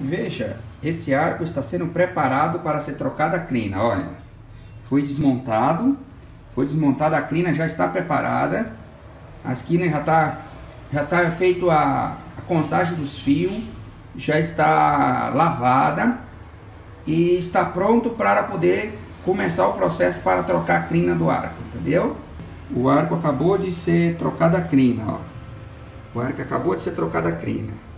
Veja, esse arco está sendo preparado para ser trocada a crina, olha. Foi desmontado, foi desmontada a crina, já está preparada. A esquina já está já tá feito a, a contagem dos fios, já está lavada e está pronto para poder começar o processo para trocar a crina do arco, entendeu? O arco acabou de ser trocada a crina, ó. O arco acabou de ser trocada a crina.